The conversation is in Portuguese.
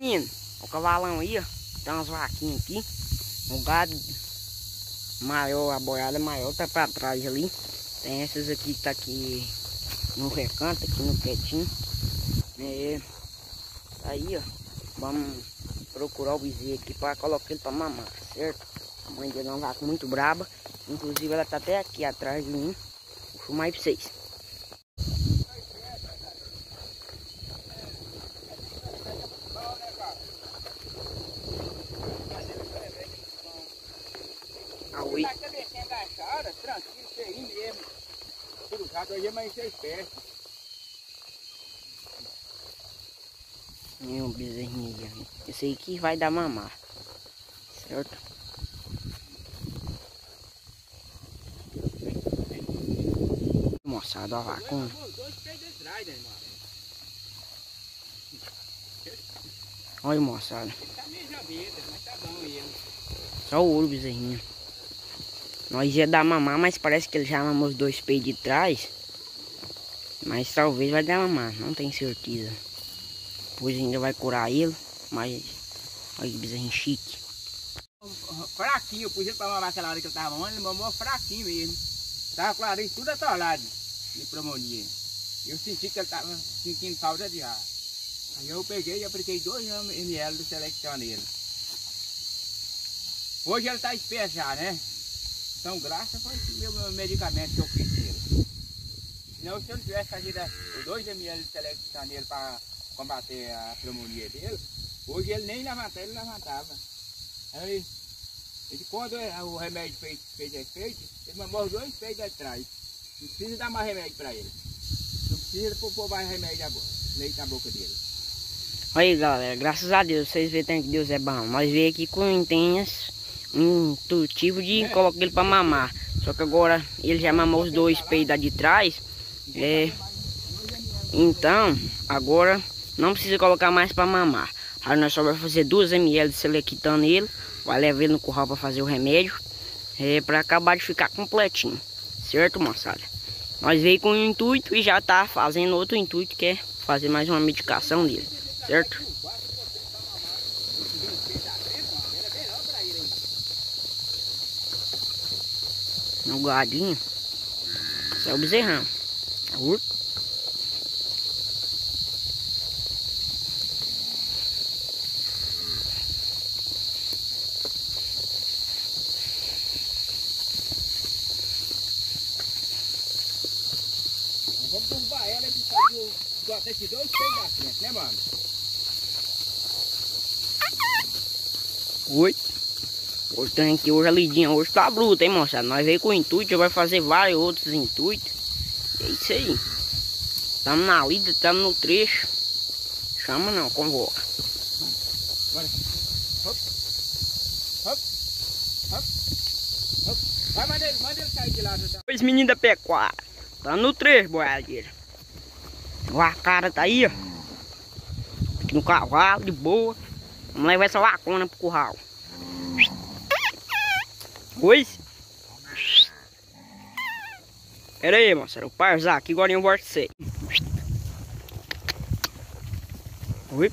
Menino, o cavalão aí, ó. Tem umas vaquinhas aqui. O gado maior, a boiada maior tá pra trás ali. Tem essas aqui que tá aqui no recanto, aqui no quietinho. É, aí, ó. Vamos procurar o bezerro aqui pra colocar ele pra mamar, certo? A mãe dele é uma vaca muito braba. Inclusive ela tá até aqui atrás de mim. Vou filmar aí pra vocês. Cabecinha agachada, tranquilo, aí mesmo. Cruzado isso é esperto. Meu bezerrinho. Esse aí que vai dar mamar. Certo? Moçada, ó a vacuna. Os dois pés de trás, né? Olha, moçada. Tá tá. Só o ouro, bezerrinho. Nós ia dar mamar, mas parece que ele já mamou os dois peitos de trás. Mas talvez vai dar mamar, não tenho certeza. Depois ainda vai curar ele, mas... Olha que bezerrinho chique. Fraquinho, eu pus ele pra mamar aquela hora que ele tava mamando, ele mamou fraquinho mesmo. Tava com o nariz tudo atolado de pneumonia. Eu senti que ele tava sentindo falta de ar. Aí eu peguei e apliquei 2 ml do Selectão nele. Hoje ele tá já, né? Então, graças foi esse meu medicamento que eu fiz nele. Senão, se eu não tivesse fazido os 2 ml de Selectão nele para combater a pneumonia dele, hoje ele nem levantar, ele levantava. Aí, ele, quando é, o remédio fez, fez efeito, ele os dois peitos atrás. Não precisa dar mais remédio para ele. Não precisa pôr mais remédio na boca, leite na boca dele. Aí, galera, graças a Deus, vocês veem que Deus é bom. Nós veio aqui com intenhas, intuitivo de colocar ele pra mamar. Só que agora ele já mamou os dois peitos de trás. É, então, agora não precisa colocar mais pra mamar. Aí nós só vai fazer 2 ml de selectando ele. Vai levar ele no curral pra fazer o remédio. É, pra acabar de ficar completinho. Certo, moçada? Nós veio com um intuito e já tá fazendo outro intuito, que é fazer mais uma medicação dele. Certo? No gadinho. Esse é o bezerrão. Uh. Nós vamos derrubar ela e fazer o esses dois peitos da frente, né, mano? Oi. Hoje tem aqui hoje a lidinha. Hoje tá bruta, hein, moçada? Nós veio com o intuito, vai fazer vários outros intuitos. É isso aí. Tamo na lida, tamo no trecho. Chama não, convoca. Bora. Hop. Hop. Hop. Hop. Vai, manda ele sair de lá. Tá? Dois meninos da pecuária. Tá no trecho, boiadeira. A cara tá aí, ó. Aqui no cavalo, de boa. Vamos levar essa vacuna pro curral. Oi. Pera aí, moçada. O parzar aqui, agora eu volto você. Oi.